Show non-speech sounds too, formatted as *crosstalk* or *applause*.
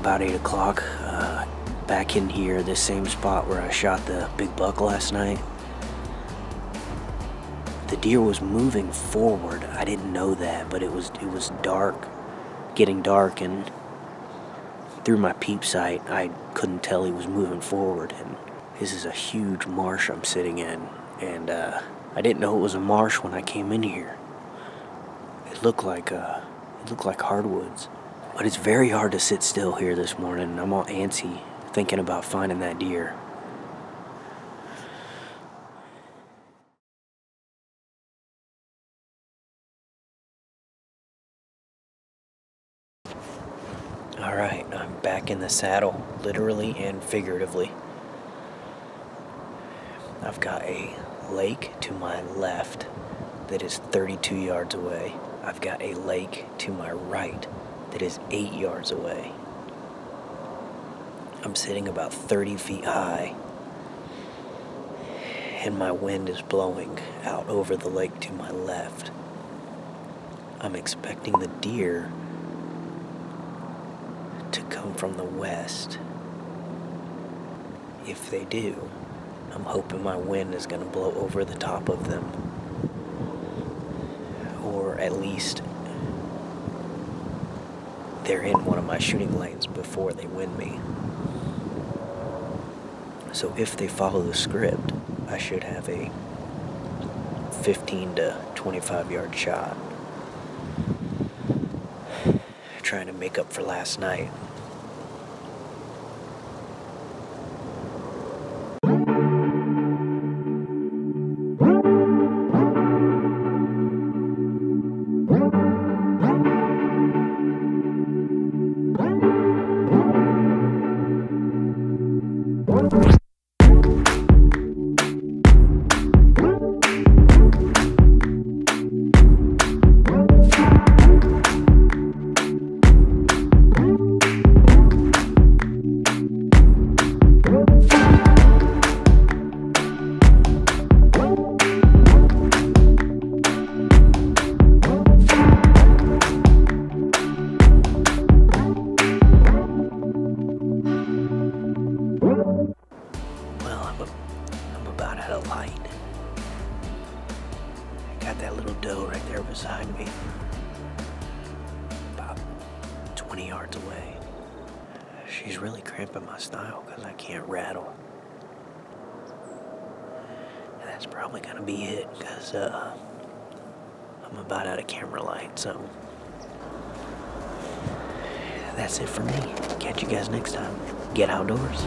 about 8 o'clock. Uh, back in here, this same spot where I shot the big buck last night. The deer was moving forward. I didn't know that, but it was it was dark, getting dark, and through my peep sight, I couldn't tell he was moving forward. And this is a huge marsh I'm sitting in, and uh, I didn't know it was a marsh when I came in here. It looked like uh, it looked like hardwoods. But it's very hard to sit still here this morning. I'm all antsy thinking about finding that deer. Alright, I'm back in the saddle, literally and figuratively. I've got a lake to my left that is 32 yards away. I've got a lake to my right that is 8 yards away. I'm sitting about 30 feet high, and my wind is blowing out over the lake to my left. I'm expecting the deer to come from the west. If they do, I'm hoping my wind is going to blow over the top of them. Or at least they're in one of my shooting lanes before they win me. So if they follow the script, I should have a 15 to 25 yard shot. *sighs* Trying to make up for last night. Got that little doe right there beside me. About 20 yards away. She's really cramping my style because I can't rattle. That's probably going to be it because uh, I'm about out of camera light, so that's it for me. Catch you guys next time. Get outdoors.